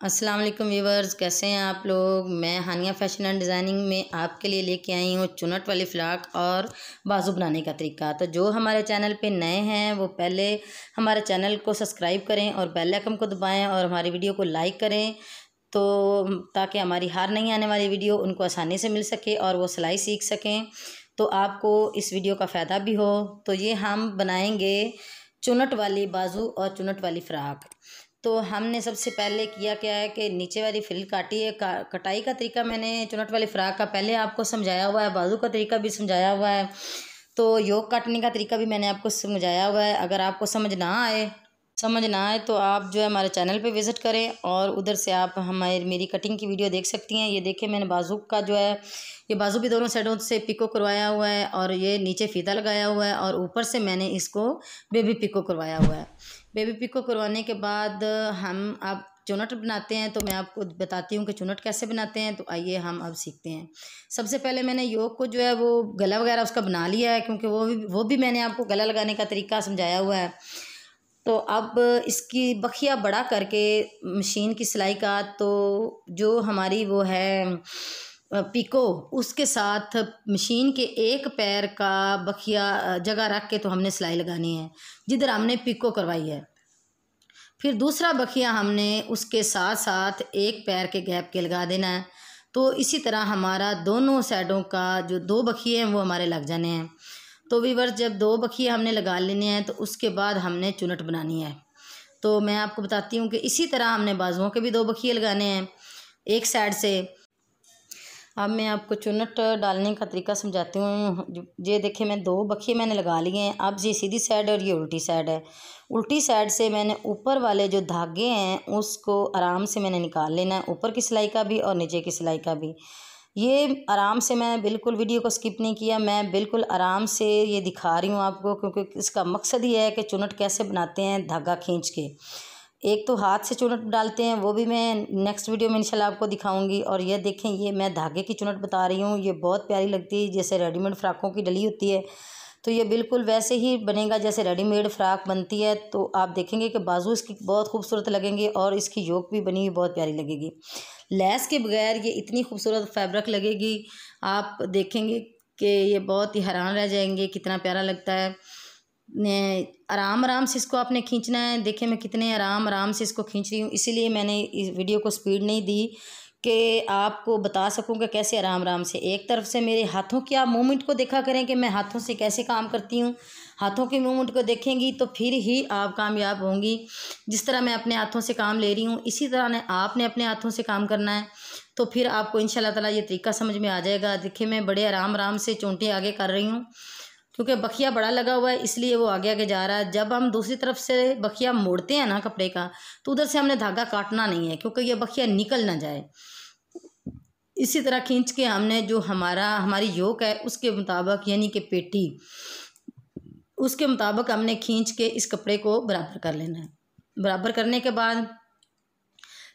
अस्सलाम वालेकुम व्यूवर्स कैसे हैं आप लोग? मैं हानिया फ़ैशन एंड डिज़ाइनिंग में आपके लिए लेके आई हूँ चुनट वाली फ़्राक और बाजू बनाने का तरीका। तो जो हमारे चैनल पे नए हैं, वो पहले हमारे चैनल को सब्सक्राइब करें और बेल आइकन को दबाएँ और हमारी वीडियो को लाइक करें तो ताकि हमारी हार नहीं आने वाली वीडियो उनको आसानी से मिल सके और वो सिलाई सीख सकें। तो आपको इस वीडियो का फ़ायदा भी हो तो ये हम बनाएँगे चुनट वाली बाजू और चुनट वाली फ़्राक। तो हमने सबसे पहले किया क्या है कि नीचे वाली फ्रिल काटी है का, कटाई का तरीका मैंने चुनट वाली फ़्राक का पहले आपको समझाया हुआ है बाजू का तरीका भी समझाया हुआ है तो योग काटने का तरीका भी मैंने आपको समझाया हुआ है। अगर आपको समझ ना आए समझ ना आए तो आप जो है हमारे चैनल पे विज़िट करें और उधर से आप हमारी मेरी कटिंग की वीडियो देख सकती हैं। ये देखें मैंने बाजू का जो है ये बाजू भी दोनों साइडों से पिको करवाया हुआ है और ये नीचे फीता लगाया हुआ है और ऊपर से मैंने इसको बेबी पिको करवाया हुआ है। बेबी पिक को करवाने के बाद हम अब चुनट बनाते हैं तो मैं आपको बताती हूँ कि चुनट कैसे बनाते हैं तो आइए हम अब सीखते हैं। सबसे पहले मैंने योग को जो है वो गला वगैरह उसका बना लिया है, क्योंकि वो भी वो भी मैंने आपको गला लगाने का तरीका समझाया हुआ है। तो अब इसकी बखिया बड़ा करके मशीन की सिलाई का तो जो हमारी वो है पिको, उसके साथ मशीन के एक पैर का बखिया जगह रख के तो हमने सिलाई लगानी है। जिधर हमने पिको करवाई है। फिर दूसरा बखिया हमने उसके साथ साथ एक पैर के गैप के लगा देना है। तो इसी तरह हमारा दोनों साइडों का जो दो बखिए हैं, वो हमारे लग जाने हैं। तो वीवर्स जब दो बखिए हमने लगा लेने हैं तो उसके बाद हमने चुनट बनानी है। तो मैं आपको बताती हूँ कि इसी तरह हमने बाजुओं के भी दो बखिए लगाने हैं। एक साइड से अब मैं आपको चुनट डालने का तरीका समझाती हूँ। ये देखे मैं दो बखिए मैंने लगा लिए हैं। अब ये सीधी साइड और ये उल्टी साइड है। उल्टी साइड से मैंने ऊपर वाले जो धागे हैं, उसको आराम से मैंने निकाल लेना है, ऊपर की सिलाई का भी और नीचे की सिलाई का भी। ये आराम से मैं बिल्कुल वीडियो को स्किप नहीं किया। मैं बिल्कुल आराम से ये दिखा रही हूँ आपको, क्योंकि इसका मकसद ये है कि चुनट कैसे बनाते हैं धागा खींच के। एक तो हाथ से चुनट डालते हैं, वो भी मैं नेक्स्ट वीडियो में इंशाल्लाह आपको दिखाऊँगी। और ये देखें, ये मैं धागे की चुनट बता रही हूँ, ये बहुत प्यारी लगती है, जैसे रेडीमेड फ्राकों की डली होती है। तो ये बिल्कुल वैसे ही बनेगा जैसे रेडीमेड फ्राक बनती है। तो आप देखेंगे कि बाजू इसकी बहुत खूबसूरत लगेंगे और इसकी योक भी बनी हुई बहुत प्यारी लगेगी। लेस के बगैर ये इतनी खूबसूरत फैब्रिक लगेगी, आप देखेंगे कि ये बहुत ही हैरान रह जाएँगे, कितना प्यारा लगता है। आराम आराम से इसको आपने खींचना है। देखें मैं कितने आराम आराम से इसको खींच रही हूँ। इसीलिए मैंने इस वीडियो को स्पीड नहीं दी कि आपको बता सकूँ कि कैसे आराम आराम से। एक तरफ़ से मेरे हाथों की आप मूवमेंट को देखा करें कि मैं हाथों से कैसे काम करती हूँ। हाथों की मूवमेंट को देखेंगी तो फिर ही आप कामयाब होंगी। जिस तरह मैं अपने हाथों से काम ले रही हूँ, इसी तरह ने आपने अपने हाथों से काम करना है। तो फिर आपको इन ताला ये तरीका समझ में आ जाएगा। देखिए मैं बड़े आराम आराम से चोंटी आगे कर रही हूँ। क्योंकि बखिया बड़ा लगा हुआ है, इसलिए वो आगे आगे जा रहा है। जब हम दूसरी तरफ़ से बखिया मोड़ते हैं ना कपड़े का तो उधर से हमने धागा काटना नहीं है, क्योंकि ये बखिया निकल ना जाए। इसी तरह खींच के हमने जो हमारा, हमारी योक है, उसके मुताबिक, यानी कि पेटी, उसके मुताबिक हमने खींच के इस कपड़े को बराबर कर लेना है। बराबर करने के बाद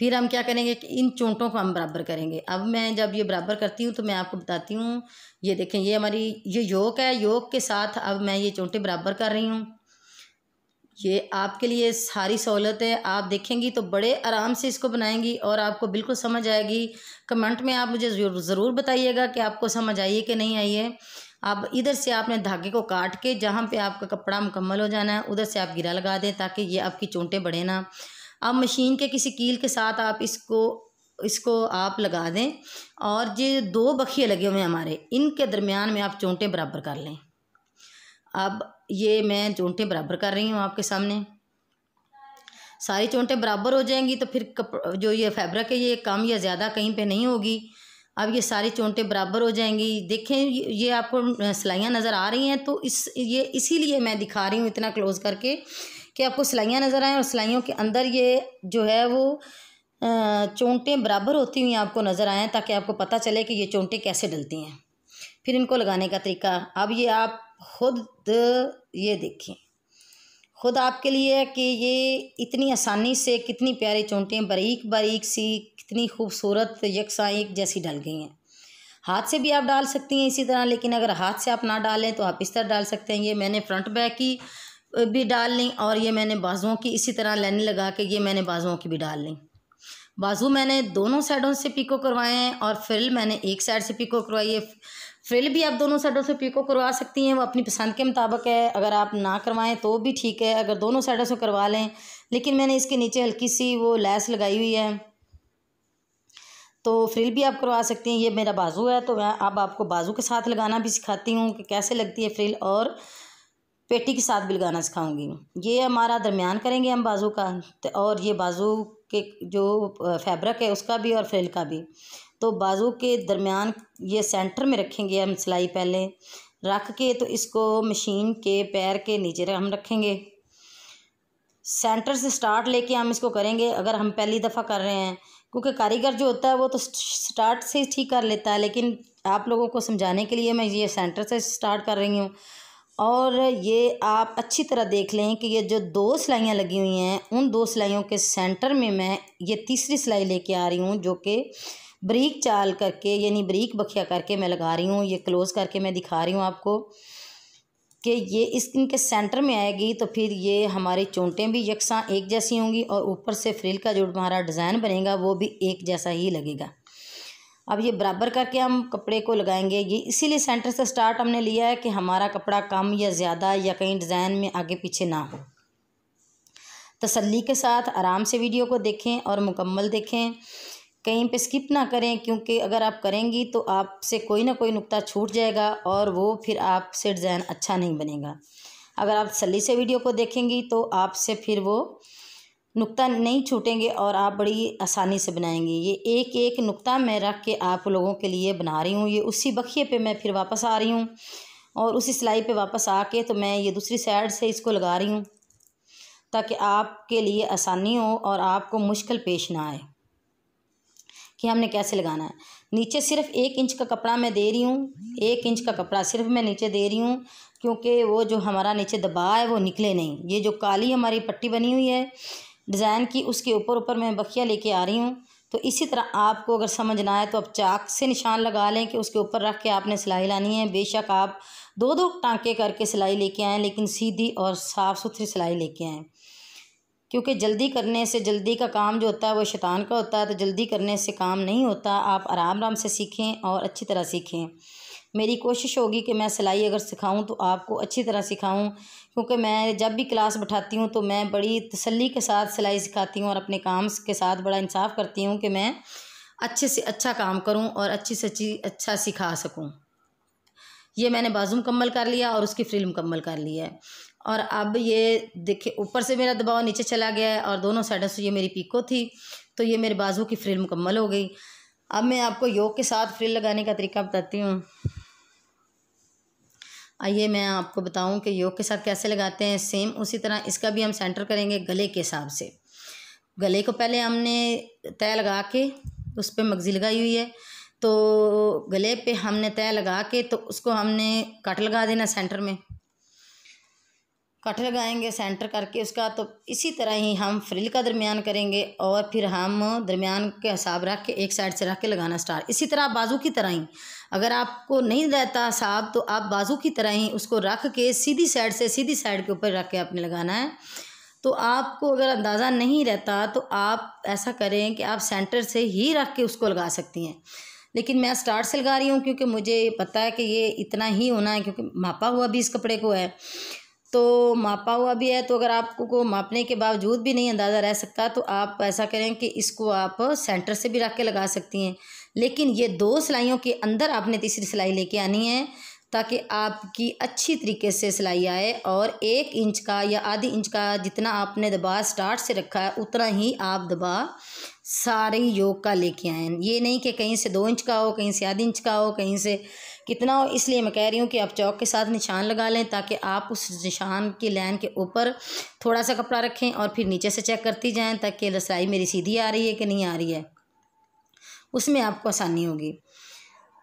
फिर हम क्या करेंगे कि इन चोंटों को हम बराबर करेंगे। अब मैं जब ये बराबर करती हूँ तो मैं आपको बताती हूँ, ये देखें, ये हमारी, ये योग है, योग के साथ अब मैं ये चोंटे बराबर कर रही हूँ। ये आपके लिए सारी सहूलत है, आप देखेंगी तो बड़े आराम से इसको बनाएँगी और आपको बिल्कुल समझ आएगी। कमेंट में आप मुझे ज़रूर बताइएगा कि आपको समझ आई है कि नहीं आई है। अब इधर से आपने धागे को काट के जहाँ पे आपका कपड़ा मुकम्मल हो जाना है, उधर से आप गिरा लगा दें ताकि ये आपकी चोंटे बढ़े ना। अब मशीन के किसी कील के साथ आप इसको इसको आप लगा दें और ये दो बखिए लगे हुए हैं हमारे, इनके दरमियान में आप चोंटे बराबर कर लें। अब ये मैं चोंटे बराबर कर रही हूँ आपके सामने। सारी चोंटे बराबर हो जाएँगी तो फिर कप, जो ये फैब्रिक है, ये कम या ज़्यादा कहीं पे नहीं होगी। अब ये सारी चोंटे बराबर हो जाएँगी। देखें, ये आपको सिलाइयाँ नज़र आ रही हैं तो इस, ये इसीलिए मैं दिखा रही हूँ इतना क्लोज़ करके कि आपको सिलाइयाँ नज़र आएँ और सिलाइयों के अंदर ये जो है वो चोंटें बराबर होती हुई आपको नज़र आएँ ताकि आपको पता चले कि ये चोंटें कैसे डलती हैं। फिर इनको लगाने का तरीका, अब ये आप खुद ये देखें खुद आपके लिए है कि ये इतनी आसानी से कितनी प्यारी चोंटें बारीक बारीक सी, कितनी खूबसूरत यकसा एक जैसी डल गई हैं। हाथ से भी आप डाल सकती हैं इसी तरह, लेकिन अगर हाथ से आप ना डालें तो आप इस तरह डाल सकते हैं। ये मैंने फ्रंट बैक की भी डाल ली और ये मैंने बाजुओं की इसी तरह लाइन लगा के ये मैंने बाजुओं की भी डाल ली। बाजू मैंने दोनों साइडों से पिको करवाए हैं और फ्रिल मैंने एक साइड से पिको करवाई है। फ्रिल भी आप दोनों साइडों से पिको करवा सकती हैं, वो अपनी पसंद के मुताबिक है। अगर आप ना करवाएँ तो भी ठीक है, अगर दोनों साइडों से करवा लें। लेकिन मैंने इसके नीचे हल्की सी वो लैस लगाई हुई है। तो फ्रिल भी आप करवा सकती हैं, ये मेरा बाजू है। तो मैं अब आपको बाजू के साथ लगाना भी सिखाती हूँ कि कैसे लगती है फ्रिल और पेटी के साथ भी लगाना सिखाऊँगी। ये हमारा दरमियान करेंगे हम बाजू का और ये बाजू के जो फैब्रिक है उसका भी और फ्रिल का भी। तो बाजू के दरमियान ये सेंटर में रखेंगे हम सिलाई पहले, रख के तो इसको मशीन के पैर के नीचे हम रखेंगे। सेंटर से स्टार्ट लेके हम इसको करेंगे, अगर हम पहली दफ़ा कर रहे हैं, क्योंकि कारीगर जो होता है वो तो स्टार्ट से ठीक कर लेता है, लेकिन आप लोगों को समझाने के लिए मैं ये सेंटर से स्टार्ट कर रही हूँ। और ये आप अच्छी तरह देख लें कि ये जो दो सिलाइयाँ लगी हुई हैं, उन दो सिलाइयों के सेंटर में मैं ये तीसरी सिलाई लेके आ रही हूँ, जो कि ब्रीक चाल करके, यानी ब्रीक बखिया करके मैं लगा रही हूँ, ये क्लोज़ करके मैं दिखा रही हूँ आपको कि ये इस इनके सेंटर में आएगी तो फिर ये हमारी चोंटें भी यकसा एक जैसी होंगी और ऊपर से फ्रिल का जो हमारा डिज़ाइन बनेगा, वो भी एक जैसा ही लगेगा। अब ये बराबर करके हम कपड़े को लगाएँगे। ये इसीलिए सेंटर से स्टार्ट हमने लिया है कि हमारा कपड़ा कम या ज़्यादा या कहीं डिज़ाइन में आगे पीछे ना हो। तसल्ली के साथ आराम से वीडियो को देखें और मुकम्मल देखें। कहीं पे स्किप ना करें, क्योंकि अगर आप करेंगी तो आपसे कोई ना कोई नुक्ता छूट जाएगा और वो फिर आपसे डिज़ाइन अच्छा नहीं बनेगा। अगर आप तसली से वीडियो को देखेंगी तो आपसे फिर वो नुक्ता नहीं छूटेंगे और आप बड़ी आसानी से बनाएँगे। ये एक एक नुक्ता मैं रख के आप लोगों के लिए बना रही हूँ। ये उसी बखिए पे मैं फिर वापस आ रही हूँ और उसी सिलाई पे वापस आके तो मैं ये दूसरी साइड से इसको लगा रही हूँ ताकि आपके लिए आसानी हो और आपको मुश्किल पेश ना आए कि हमने कैसे लगाना है। नीचे सिर्फ़ एक इंच का कपड़ा मैं दे रही हूँ। एक इंच का कपड़ा सिर्फ़ मैं नीचे दे रही हूँ क्योंकि वो जो हमारा नीचे दबा है वो निकले नहीं। ये जो काली हमारी पट्टी बनी हुई है डिज़ाइन की उसके ऊपर ऊपर मैं बखिया लेके आ रही हूँ। तो इसी तरह आपको अगर समझ ना आए तो आप चाक से निशान लगा लें कि उसके ऊपर रख के आपने सिलाई लानी है। बेशक आप दो दो टांके करके सिलाई लेके आएँ, लेकिन सीधी और साफ़ सुथरी सिलाई लेके आएँ। क्योंकि जल्दी करने से जल्दी का काम जो होता है वो शैतान का होता है तो जल्दी करने से काम नहीं होता। आप आराम आराम से सीखें और अच्छी तरह सीखें। मेरी कोशिश होगी कि मैं सिलाई अगर सिखाऊं तो आपको अच्छी तरह सिखाऊं, क्योंकि मैं जब भी क्लास बैठाती हूँ तो मैं बड़ी तसल्ली के साथ सिलाई सिखाती हूँ और अपने काम के साथ बड़ा इंसाफ करती हूँ कि मैं अच्छे से अच्छा काम करूँ और अच्छी से अच्छी अच्छा सिखा सकूँ। ये मैंने बाजू मुकम्मल कर लिया और उसकी फ्रिल मुकम्मल कर लिया है। और अब ये देखिए, ऊपर से मेरा दबाव नीचे चला गया है और दोनों साइडों से ये मेरी पीको थी तो ये मेरे बाजू की फ्रिल मुकम्मल हो गई। अब मैं आपको योग के साथ फ्रिल लगाने का तरीका बताती हूँ। आइए मैं आपको बताऊँ कि योग के साथ कैसे लगाते हैं सेम उसी तरह इसका भी हम सेंटर करेंगे गले के हिसाब से। गले को पहले हमने तय लगा के उस पर मगज़ी लगाई हुई है। तो गले पे हमने तय लगा के तो उसको हमने कट लगा देना सेंटर में। कट लगाएँगे सेंटर करके उसका तो इसी तरह ही हम फ्रिल का दरमियान करेंगे और फिर हम दरमियान के हिसाब रख के एक साइड से रख के लगाना स्टार्ट इसी तरह बाजू की तरह ही, अगर आपको नहीं रहता हिसाब तो आप बाजू की तरह ही उसको रख के सीधी साइड से सीधी साइड के ऊपर रख के आपने लगाना है। तो आपको अगर अंदाज़ा नहीं रहता तो आप ऐसा करें कि आप सेंटर से ही रख के उसको लगा सकती हैं। लेकिन मैं स्टार्ट से लगा रही हूँ, क्योंकि मुझे पता है कि ये इतना ही होना है, क्योंकि मापा हुआ भी इस कपड़े को है। तो मापा हुआ भी है तो अगर आपको को मापने के बावजूद भी नहीं अंदाज़ा रह सकता तो आप ऐसा करें कि इसको आप सेंटर से भी रख के लगा सकती हैं। लेकिन ये दो सिलाइयों के अंदर आपने तीसरी सिलाई लेके आनी है, ताकि आपकी अच्छी तरीके से सिलाई आए और एक इंच का या आधी इंच का जितना आपने दबा स्टार्ट से रखा है, उतना ही आप दबा सारे योग का लेके आए। ये नहीं कि कहीं से दो इंच का हो, कहीं से आधी इंच का हो, कहीं से कितना हो इसलिए मैं कह रही हूँ कि आप चौक के साथ निशान लगा लें ताकि आप उस निशान की लाइन के ऊपर थोड़ा सा कपड़ा रखें और फिर नीचे से चेक करती जाएँ ताकि रसाई मेरी सीधी आ रही है कि नहीं आ रही है। उसमें आपको आसानी होगी।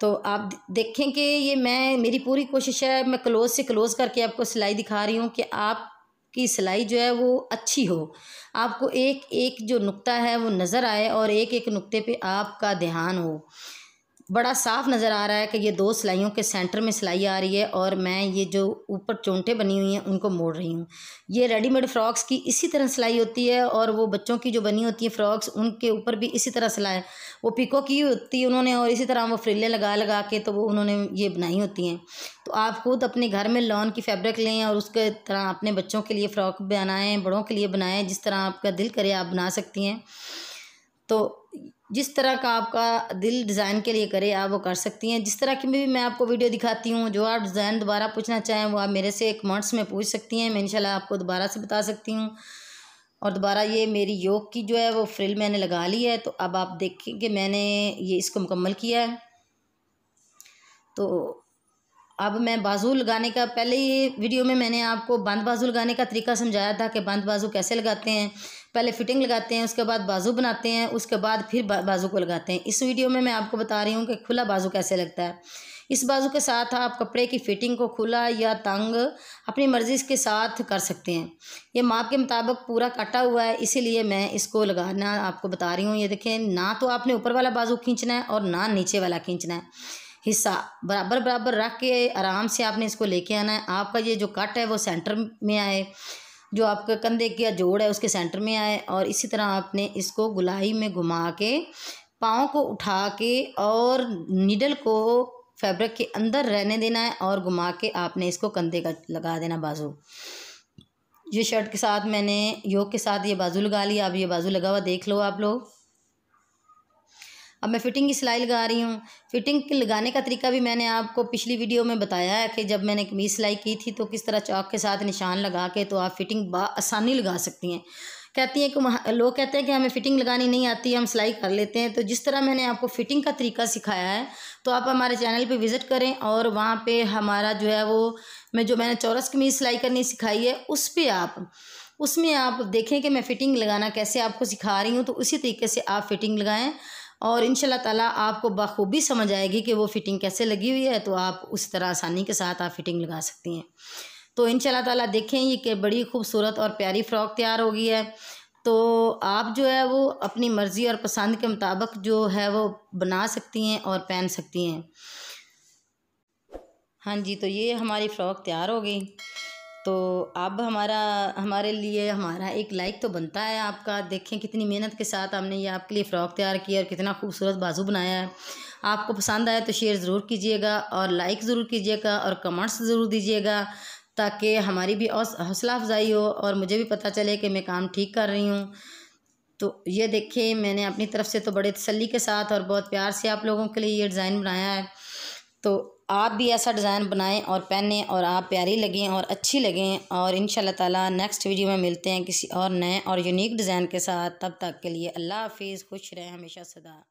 तो आप देखें कि ये मैं, मेरी पूरी कोशिश है, मैं क्लोज से क्लोज़ करके आपको सिलाई दिखा रही हूँ कि आप की सिलाई जो है वो अच्छी हो। आपको एक एक जो नुक्ता है वो नज़र आए और एक एक नुक्ते पे आपका ध्यान हो। बड़ा साफ़ नज़र आ रहा है कि ये दो सिलाइयों के सेंटर में सिलाई आ रही है और मैं ये जो ऊपर चोंटे बनी हुई हैं, उनको मोड़ रही हूँ। ये रेडीमेड फ़्रॉक्स की इसी तरह सिलाई होती है और वो बच्चों की जो बनी होती है फ़्रॉक्स उनके ऊपर भी इसी तरह सिलाई वो पिको की होती है उन्होंने और इसी तरह वो फ्रिलें लगा लगा के तो वो उन्होंने ये बनाई होती हैं। तो आप खुद अपने घर में लॉन की फैब्रिक लें और उसके तरह अपने बच्चों के लिए फ़्रॉक बनाएँ, बड़ों के लिए बनाएँ, जिस तरह आपका दिल करे आप बना सकती हैं। तो जिस तरह का आपका दिल डिज़ाइन के लिए करे, आप वो कर सकती हैं। जिस तरह की भी मैं आपको वीडियो दिखाती हूँ, जो आप डिज़ाइन दोबारा पूछना चाहें, वो आप मेरे से कमेंट्स में पूछ सकती हैं। मैं इंशाल्लाह आपको दोबारा से बता सकती हूँ। और दोबारा ये मेरी योग की जो है, वो फ्रिल मैंने लगा ली है। तो अब आप देखें कि मैंने ये इसको मुकम्मल किया है। तो अब मैं बाजू लगाने का, पहले ही वीडियो में मैंने आपको बंद बाजू लगाने का तरीका समझाया था कि बंद बाजू कैसे लगाते हैं। पहले फिटिंग लगाते हैं, उसके बाद बाजू बनाते हैं, उसके बाद फिर बाजू को लगाते हैं। इस वीडियो में मैं आपको बता रही हूँ कि खुला बाजू कैसे लगता है। इस बाजू के साथ आप कपड़े की फिटिंग को खुला या तंग अपनी मर्ज़ी के साथ कर सकते हैं। ये माप के मुताबिक पूरा कटा हुआ है, इसीलिए मैं इसको लगाना आपको बता रही हूँ। ये देखें, ना तो आपने ऊपर वाला बाजू खींचना है और ना नीचे वाला खींचना है। हिस्सा बराबर बराबर रख के आराम से आपने इसको लेके आना है। आपका ये जो कट है वो सेंटर में आए, जो आपका कंधे का जोड़ है उसके सेंटर में आए और इसी तरह आपने इसको गुलाई में घुमा के, पाँव को उठा के और नीडल को फैब्रिक के अंदर रहने देना है और घुमा के आपने इसको कंधे का लगा देना बाजू। ये शर्ट के साथ मैंने योग के साथ ये बाजू लगा लिया अब ये बाजू लगा हुआ देख लो आप लोग। अब मैं फ़िटिंग की सिलाई लगा रही हूँ। फ़िटिंग के लगाने का तरीका भी मैंने आपको पिछली वीडियो में बताया है कि जब मैंने कमीज सिलाई की थी तो किस तरह चौक के साथ निशान लगा के तो आप फ़िटिंग आसानी लगा सकती हैं। कहती हैं कि लोग कहते हैं कि हमें फ़िटिंग लगानी नहीं आती, हम सिलाई कर लेते हैं। तो जिस तरह मैंने आपको फ़िटिंग का तरीका सिखाया है तो आप हमारे चैनल पे विज़िट करें और वहाँ पे हमारा जो है वो, मैं जो मैंने चौरस कमीज़ सिलाई करनी सिखाई है, उस पर आप, उसमें आप देखें कि मैं फ़िटिंग लगाना कैसे आपको सिखा रही हूँ। तो उसी तरीके से आप फ़िटिंग लगाएँ। और इन ताला आपको बखूबी समझ आएगी कि वो फ़िटिंग कैसे लगी हुई है तो आप उस तरह आसानी के साथ आप फ़िटिंग लगा सकती हैं। तो इन ताला देखें, ये कि बड़ी खूबसूरत और प्यारी फ़्रॉक तैयार हो गई है। तो आप जो है वो अपनी मर्ज़ी और पसंद के मुताबिक जो है वो बना सकती हैं और पहन सकती हैं। हाँ जी तो ये हमारी फ़्रॉक तैयार हो गई। तो अब हमारा, हमारे लिए हमारा एक लाइक तो बनता है आपका। देखें कितनी मेहनत के साथ हमने ये आपके लिए फ़्रॉक तैयार किया और कितना खूबसूरत बाजू बनाया है। आपको पसंद आए तो शेयर ज़रूर कीजिएगा और लाइक ज़रूर कीजिएगा और कमेंट्स ज़रूर दीजिएगा ताकि हमारी भी हौसला अफजाई हो और मुझे भी पता चले कि मैं काम ठीक कर रही हूँ। तो ये देखें, मैंने अपनी तरफ़ से तो बड़े तसली के साथ और बहुत प्यार से आप लोगों के लिए ये डिज़ाइन बनाया है। तो आप भी ऐसा डिज़ाइन बनाएँ और पहने और आप प्यारी लगें और अच्छी लगें और इन ताला नेक्स्ट वीडियो में मिलते हैं किसी और नए और यूनिक डिज़ाइन के साथ। तब तक के लिए अल्लाह हाफिज़, खुश रहें, हमेशा सदा।